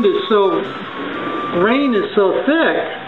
is so, rain is so thick